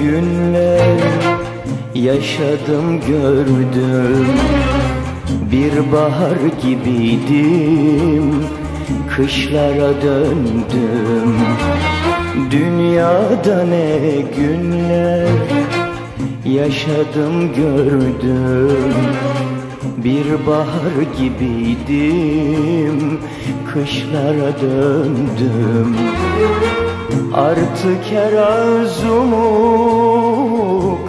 günler yaşadım gördüm. Bir bahar gibiydim kışlara döndüm. Dünyada ne günler yaşadım gördüm. Bir bahar gibiydim kışlara döndüm Artık her arzumu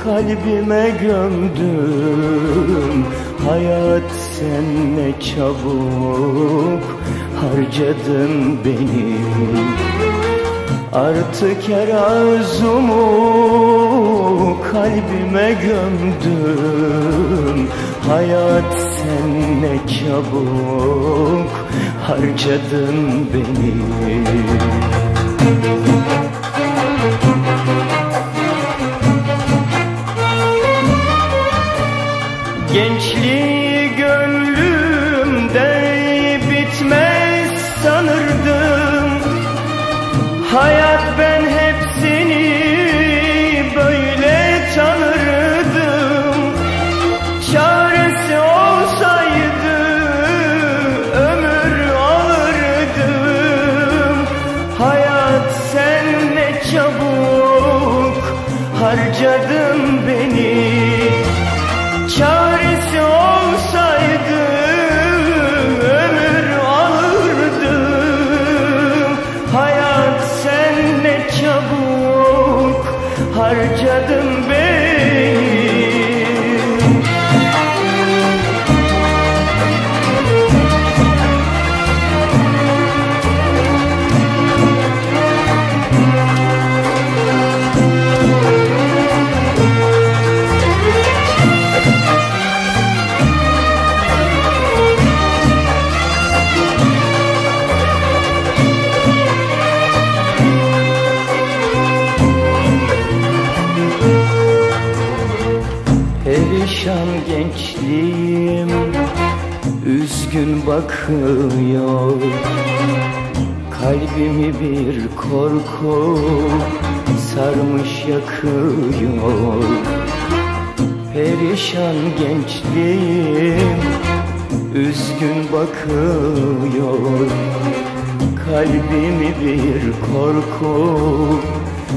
kalbime gömdüm. Hayat sen ne çabuk harcadın beni. Artık her arzumu kalbime gömdüm. Hayat sen ne çabuk harcadın beni Gençliği gönlümde bitmez sanırdım. Hayat ben hepsini böyle tanırdım. Çaresi olsaydı ömür alırdım. Hayat sen ne çabuk harcadın çabuk harcadın gençliğim Üzgün bakıyor Kalbimi bir korku Sarmış yakıyor. Perişan gençliğim Üzgün bakıyor Kalbimi bir korku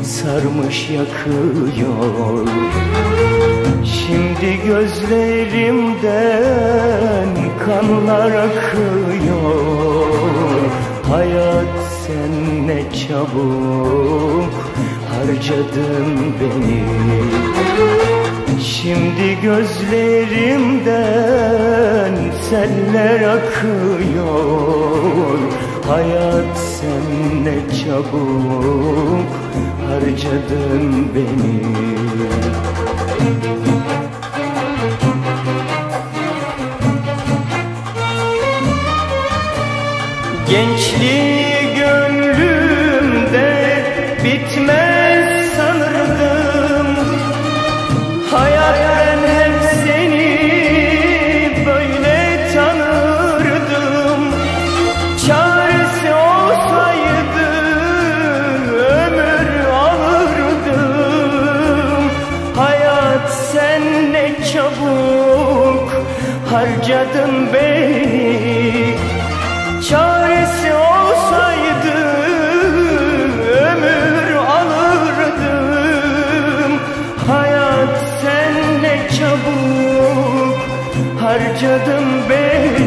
Sarmış yakıyor Şimdi gözlerimden kanlar akıyor. Hayat sen ne çabuk harcadın beni. Şimdi gözlerimden seller akıyor. Hayat sen ne çabuk harcadın beni harcadın beni.